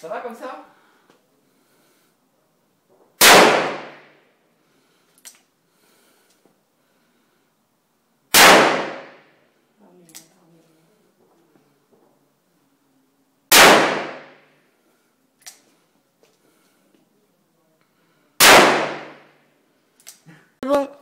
Ça va comme ça? Bon.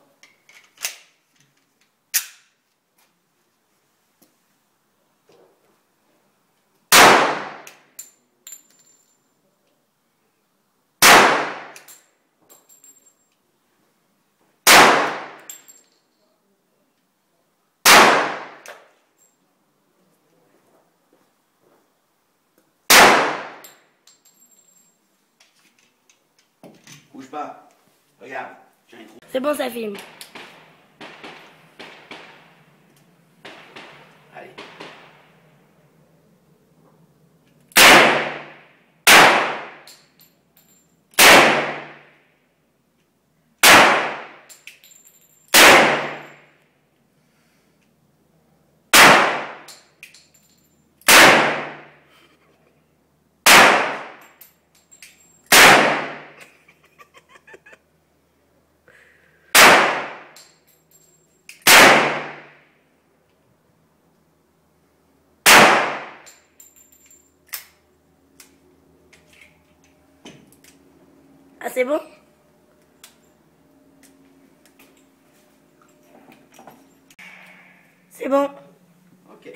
Bouge pas. Regarde, j'ai un trou. C'est bon, ça filme. Ah, c'est bon? C'est bon. Ok.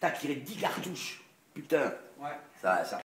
T'as tiré 10 cartouches. Putain. Ouais. Ça, ça